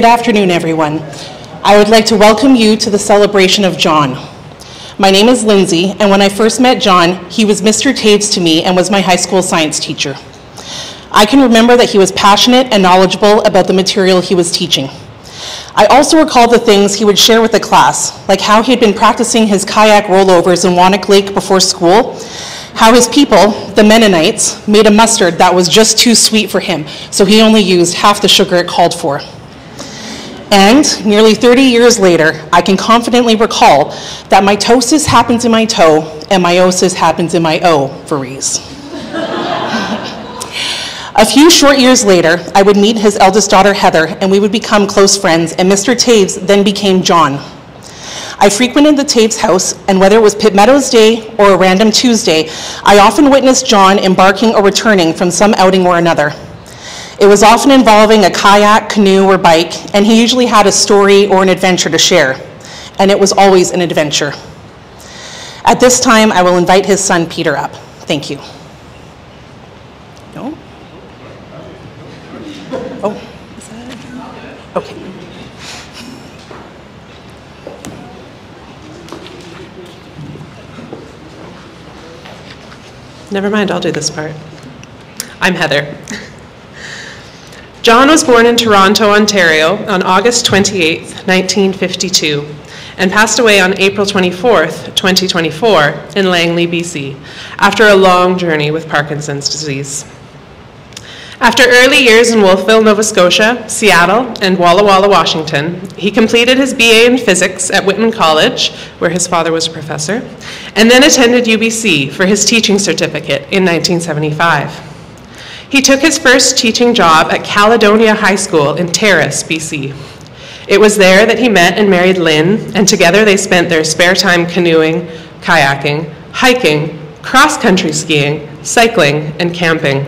Good afternoon, everyone. I would like to welcome you to the celebration of John. My name is Lindsay, and when I first met John, he was Mr. Toews to me and was my high school science teacher. I can remember that he was passionate and knowledgeable about the material he was teaching. I also recall the things he would share with the class, like how he had been practicing his kayak rollovers in Whonnock Lake before school, how his people, the Mennonites, made a mustard that was just too sweet for him, so he only used half the sugar it called for. And nearly 30 years later, I can confidently recall that mitosis happens in my toe and meiosis happens in my ovaries. A few short years later, I would meet his eldest daughter, Heather, and we would become close friends, and Mr. Toews then became John. I frequented the Toews house, and whether it was Pitt Meadows Day or a random Tuesday, I often witnessed John embarking or returning from some outing or another. It was often involving a kayak, canoe, or bike, and he usually had a story or an adventure to share. And it was always an adventure. At this time, I will invite his son Peter up. Thank you. No? Oh. Okay. Never mind, I'll do this part. I'm Heather. John was born in Toronto, Ontario on August 28, 1952, and passed away on April 24, 2024, in Langley, BC, after a long journey with Parkinson's disease. After early years in Wolfville, Nova Scotia, Seattle, and Walla Walla, Washington, he completed his BA in physics at Whitman College, where his father was a professor, and then attended UBC for his teaching certificate in 1975. He took his first teaching job at Caledonia High School in Terrace, BC. It was there that he met and married Lynn, and together they spent their spare time canoeing, kayaking, hiking, cross country skiing, cycling, and camping.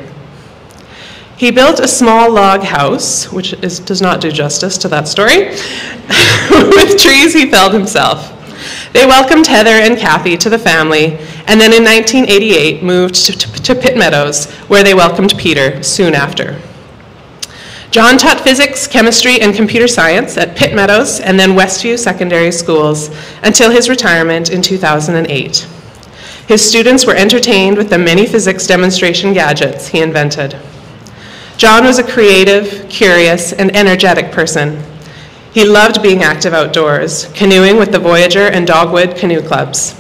He built a small log house, which is, does not do justice to that story, with trees he felled himself. They welcomed Heather and Kathy to the family, and then in 1988 moved to, to, to Pitt Meadows, where they welcomed Peter soon after. John taught physics, chemistry, and computer science at Pitt Meadows and then Westview Secondary Schools until his retirement in 2008. His students were entertained with the many physics demonstration gadgets he invented. John was a creative, curious, and energetic person. He loved being active outdoors, canoeing with the Voyager and Dogwood canoe clubs.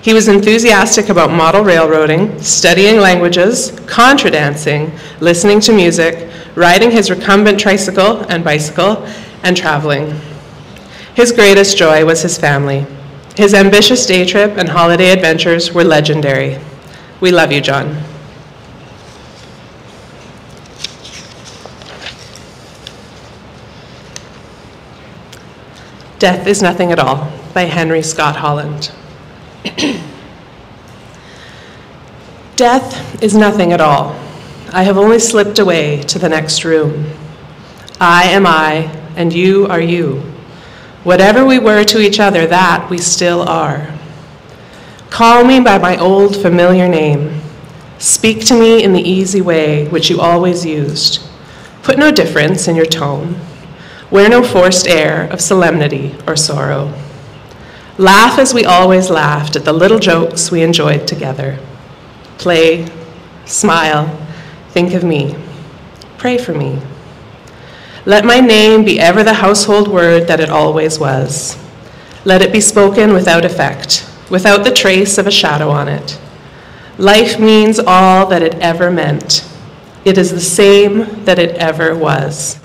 He was enthusiastic about model railroading, studying languages, contra dancing, listening to music, riding his recumbent tricycle and bicycle, and traveling. His greatest joy was his family. His ambitious day trip and holiday adventures were legendary. We love you, John. Death is Nothing at All by Henry Scott Holland. Death is nothing at all. I have only slipped away to the next room. I am I, and you are you. Whatever we were to each other, that we still are. Call me by my old familiar name. Speak to me in the easy way which you always used. Put no difference in your tone. Wear no forced air of solemnity or sorrow. Laugh as we always laughed at the little jokes we enjoyed together. Play, smile, think of me. Pray for me. Let my name be ever the household word that it always was. Let it be spoken without effect, without the trace of a shadow on it. Life means all that it ever meant. It is the same that it ever was.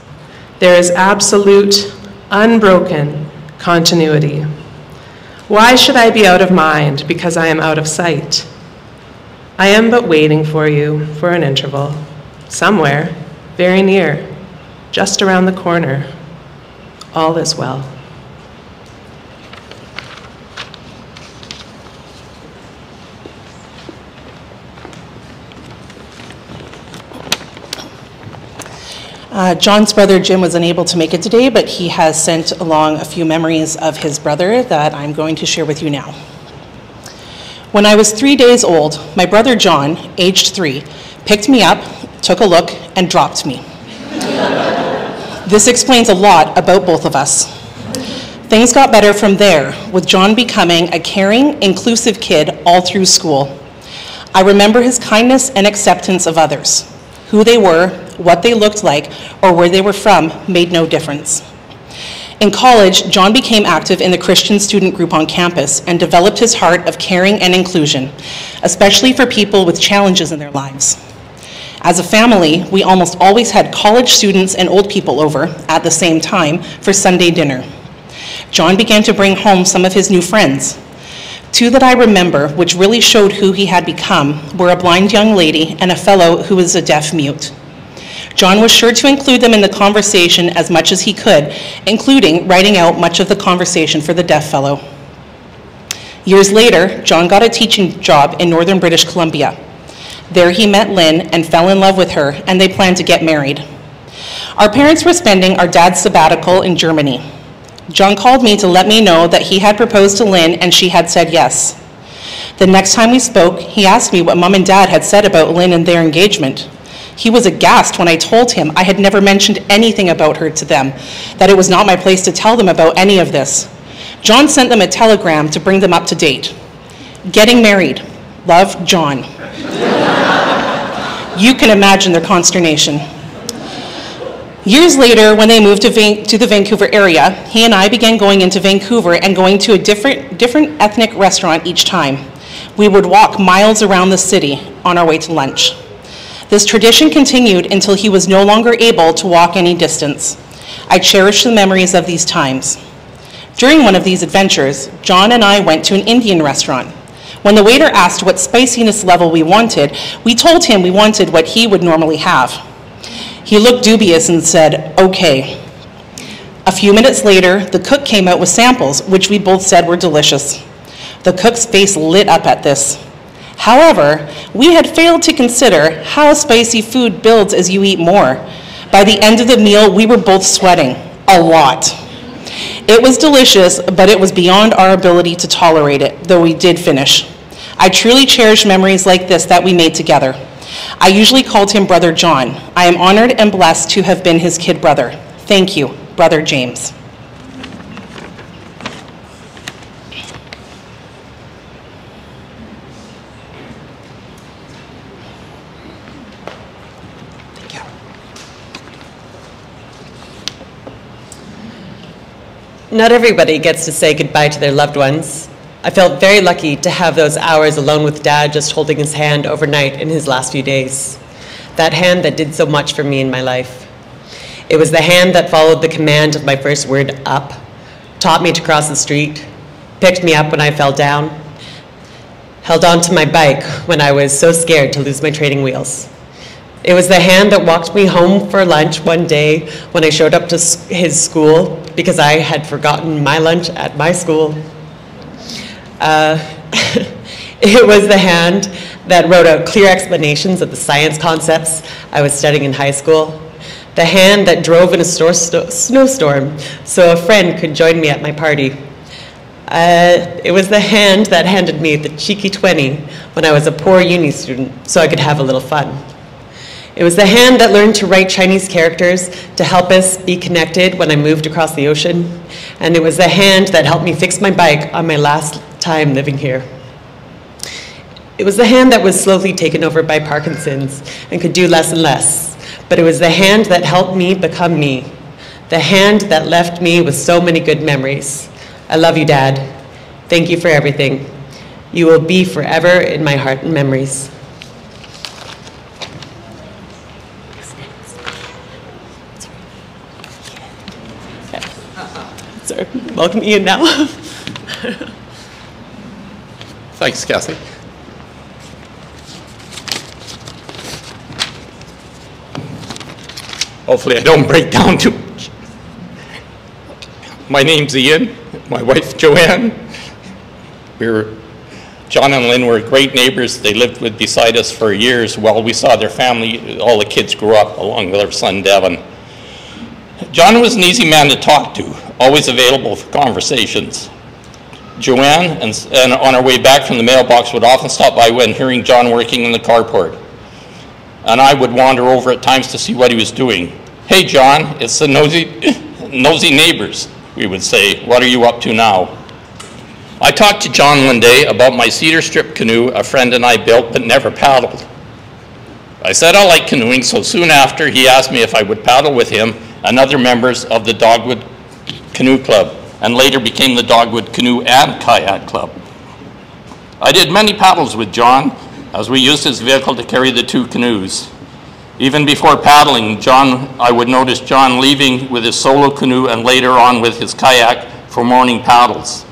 There is absolute, unbroken continuity. Why should I be out of mind because I am out of sight? I am but waiting for you for an interval, somewhere, very near, just around the corner. All is well. Uh, John's brother Jim was unable to make it today, but he has sent along a few memories of his brother that I'm going to share with you now. When I was three days old, my brother John, aged three, picked me up, took a look, and dropped me. This explains a lot about both of us. Things got better from there, with John becoming a caring, inclusive kid all through school. I remember his kindness and acceptance of others. Who they were, what they looked like, or where they were from made no difference. In college, John became active in the Christian student group on campus and developed his heart of caring and inclusion, especially for people with challenges in their lives. As a family, we almost always had college students and old people over at the same time for Sunday dinner. John began to bring home some of his new friends. Two that I remember, which really showed who he had become, were a blind young lady and a fellow who was a deaf mute. John was sure to include them in the conversation as much as he could, including writing out much of the conversation for the deaf fellow. Years later, John got a teaching job in northern British Columbia. There he met Lynn and fell in love with her, and they planned to get married. Our parents were spending our dad's sabbatical in Germany. John called me to let me know that he had proposed to Lynn and she had said yes. The next time we spoke, he asked me what mom and dad had said about Lynn and their engagement. He was aghast when I told him I had never mentioned anything about her to them, that it was not my place to tell them about any of this. John sent them a telegram to bring them up to date. Getting married. Love, John. you can imagine their consternation. Years later, when they moved to, Van- to, the Vancouver area, he and I began going into Vancouver and going to a different, different ethnic restaurant each time. We would walk miles around the city on our way to lunch. This tradition continued until he was no longer able to walk any distance. I cherish the memories of these times. During one of these adventures, John and I went to an Indian restaurant. When the waiter asked what spiciness level we wanted, we told him we wanted what he would normally have. He looked dubious and said, okay. A few minutes later, the cook came out with samples, which we both said were delicious. The cook's face lit up at this. However, we had failed to consider how spicy food builds as you eat more. By the end of the meal, we were both sweating a lot. It was delicious, but it was beyond our ability to tolerate it, though we did finish. I truly cherish memories like this that we made together. I usually called him Brother John. I am honored and blessed to have been his kid brother. Thank you, Brother James. Not everybody gets to say goodbye to their loved ones. I felt very lucky to have those hours alone with Dad just holding his hand overnight in his last few days. That hand that did so much for me in my life. It was the hand that followed the command of my first word up, taught me to cross the street, picked me up when I fell down, held on to my bike when I was so scared to lose my training wheels. It was the hand that walked me home for lunch one day when I showed up to his school because I had forgotten my lunch at my school. Uh, it was the hand that wrote out clear explanations of the science concepts I was studying in high school. The hand that drove in a snowstorm so a friend could join me at my party. Uh, it was the hand that handed me the cheeky 20 when I was a poor uni student so I could have a little fun. It was the hand that learned to write Chinese characters to help us be connected when I moved across the ocean. And it was the hand that helped me fix my bike on my last time living here. It was the hand that was slowly taken over by Parkinson's and could do less and less. But it was the hand that helped me become me. The hand that left me with so many good memories. I love you, Dad. Thank you for everything. You will be forever in my heart and memories. So welcome Ian now. Thanks, Kathy. Hopefully I don't break down too much. My name's Ian, my wife Joanne. We were, John and Lynn were great neighbors. They lived with beside us for years while we saw their family, all the kids grew up along with our son Devin. John was an easy man to talk to, always available for conversations. Joanne, and, and, on our way back from the mailbox, would often stop by when hearing John working in the carport. And I would wander over at times to see what he was doing. Hey, John, it's the nosy, nosy neighbors, we would say. What are you up to now? I talked to John one day about my cedar strip canoe a friend and I built but never paddled. I said I like canoeing, so soon after he asked me if I would paddle with him and other members of the Dogwood Canoe Club, and later became the Dogwood Canoe and Kayak Club. I did many paddles with John as we used his vehicle to carry the two canoes. Even before paddling, John, I would notice John leaving with his solo canoe and later on with his kayak for morning paddles.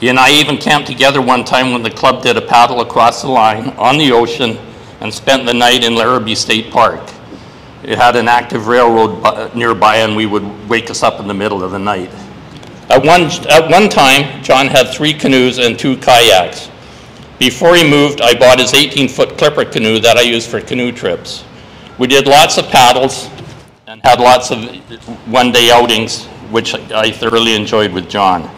He and I even camped together one time when the club did a paddle across the line on the ocean and spent the night in Larrabee State Park. It had an active railroad nearby and we would wake us up in the middle of the night. At one, at one time, John had three canoes and two kayaks. Before he moved, I bought his 18-foot clipper canoe that I used for canoe trips. We did lots of paddles and had lots of one-day outings, which I thoroughly enjoyed with John.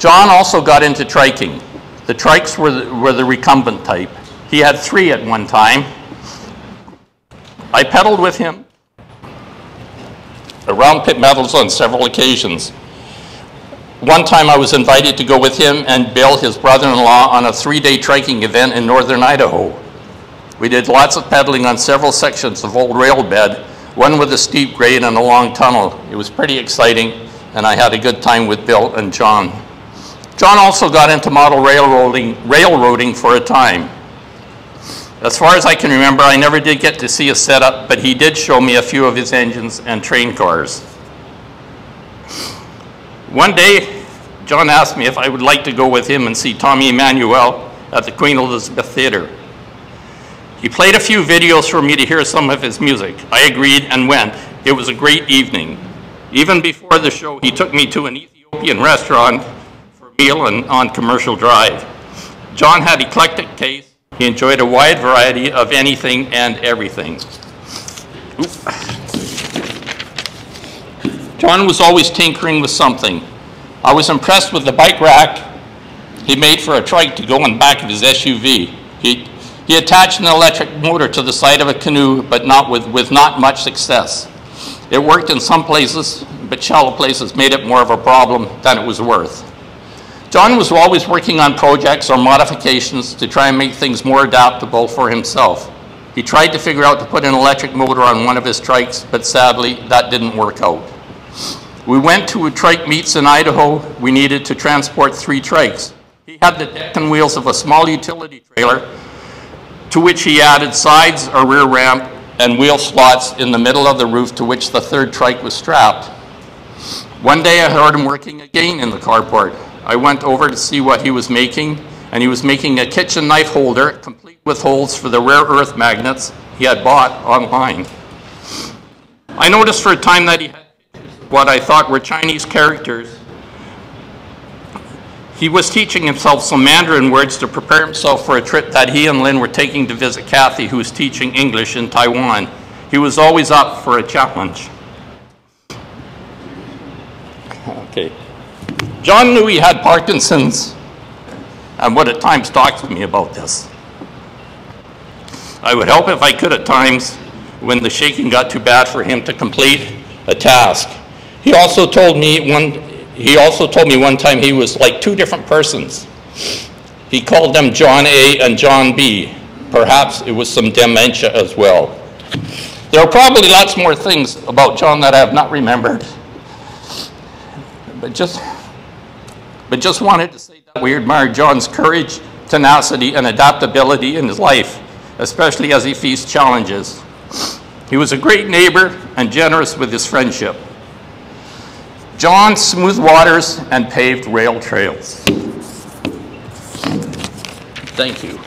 John also got into triking. The trikes were the, were the recumbent type. He had three at one time. I pedaled with him around Pitt Meadows on several occasions. One time I was invited to go with him and Bill, his brother-in-law, on a three-day triking event in northern Idaho. We did lots of pedaling on several sections of old rail bed, one with a steep grade and a long tunnel. It was pretty exciting, and I had a good time with Bill and John. John also got into model railroading, railroading for a time. As far as I can remember, I never did get to see a setup, but he did show me a few of his engines and train cars. One day, John asked me if I would like to go with him and see Tommy Emmanuel at the Queen Elizabeth Theatre. He played a few videos for me to hear some of his music. I agreed and went. It was a great evening. Even before the show, he took me to an Ethiopian restaurant for a meal and on Commercial Drive. John had eclectic taste. He enjoyed a wide variety of anything and everything. John was always tinkering with something. I was impressed with the bike rack he made for a trike to go on the back of his SUV. He, he attached an electric motor to the side of a canoe, but not with, with not much success. It worked in some places, but shallow places made it more of a problem than it was worth. John was always working on projects or modifications to try and make things more adaptable for himself. He tried to figure out to put an electric motor on one of his trikes, but sadly, that didn't work out. We went to a trike meets in Idaho. We needed to transport three trikes. He had the deck and wheels of a small utility trailer, to which he added sides, a rear ramp, and wheel slots in the middle of the roof to which the third trike was strapped. One day I heard him working again in the carport. I went over to see what he was making, and he was making a kitchen knife holder complete with holes for the rare earth magnets he had bought online. I noticed for a time that he had what I thought were Chinese characters. He was teaching himself some Mandarin words to prepare himself for a trip that he and Lynn were taking to visit Kathy, who was teaching English in Taiwan. He was always up for a challenge. Okay. John knew he had Parkinson's and would at times talk to me about this. I would help if I could at times when the shaking got too bad for him to complete a task. He also told me one, he also told me one time he was like two different persons. He called them John A and John B. Perhaps it was some dementia as well. There are probably lots more things about John that I have not remembered. But just, but just wanted to say that we admire John's courage, tenacity, and adaptability in his life, especially as he faced challenges. He was a great neighbor and generous with his friendship. John smooth waters and paved rail trails. Thank you. You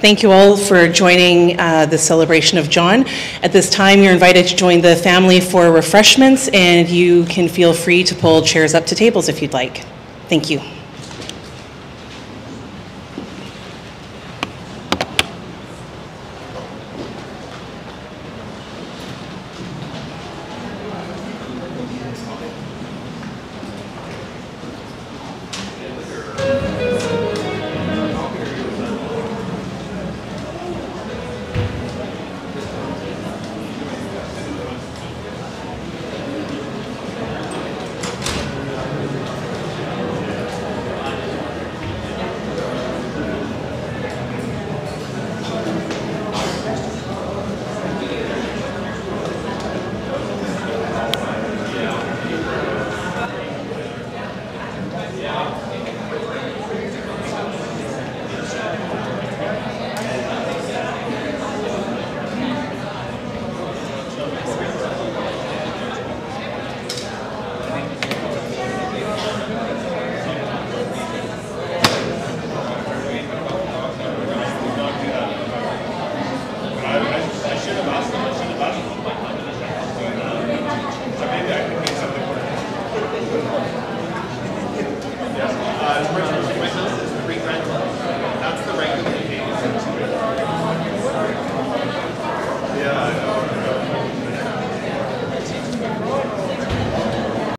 Thank you all for joining uh, the celebration of John. At this time, you're invited to join the family for refreshments, and you can feel free to pull chairs up to tables if you'd like. Thank you.